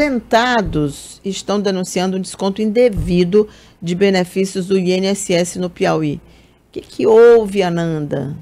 aposentados estão denunciando um desconto indevido de benefícios do INSS no Piauí. O que, que houve, Ananda?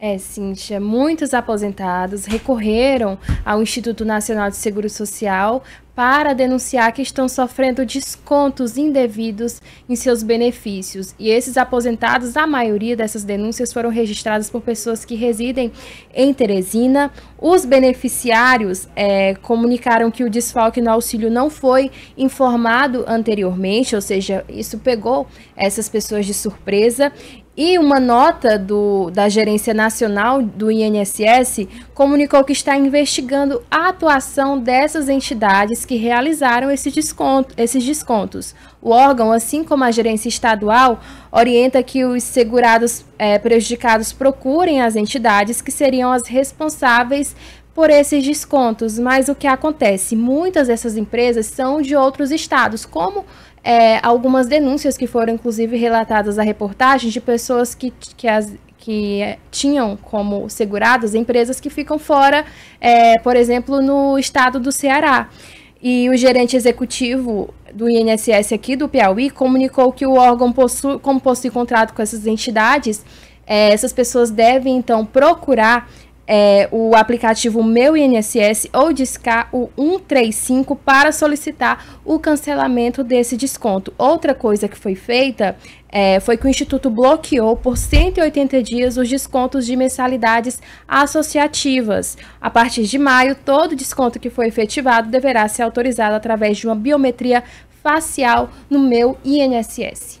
É, Cíntia, muitos aposentados recorreram ao Instituto Nacional de Seguro Social para denunciar que estão sofrendo descontos indevidos em seus benefícios. E esses aposentados, a maioria dessas denúncias foram registradas por pessoas que residem em Teresina. Os beneficiários é, comunicaram que o desfalque no auxílio não foi informado anteriormente, ou seja, isso pegou essas pessoas de surpresa. E uma nota do, da Gerência Nacional do INSS comunicou que está investigando a atuação dessas entidades que realizaram esse desconto, esses descontos. O órgão, assim como a gerência estadual, orienta que os segurados é, prejudicados procurem as entidades que seriam as responsáveis por esses descontos. Mas o que acontece? Muitas dessas empresas são de outros estados, como é, algumas denúncias que foram inclusive relatadas à reportagem de pessoas que, que, as, que é, tinham como seguradas empresas que ficam fora, é, por exemplo, no estado do Ceará. E o gerente executivo do INSS aqui do Piauí comunicou que o órgão possui, como possui contrato com essas entidades, é, essas pessoas devem então procurar é, o aplicativo Meu INSS ou discar o 135 para solicitar o cancelamento desse desconto. Outra coisa que foi feita é, foi que o Instituto bloqueou por 180 dias os descontos de mensalidades associativas. A partir de maio, todo desconto que foi efetivado deverá ser autorizado através de uma biometria facial no meu INSS.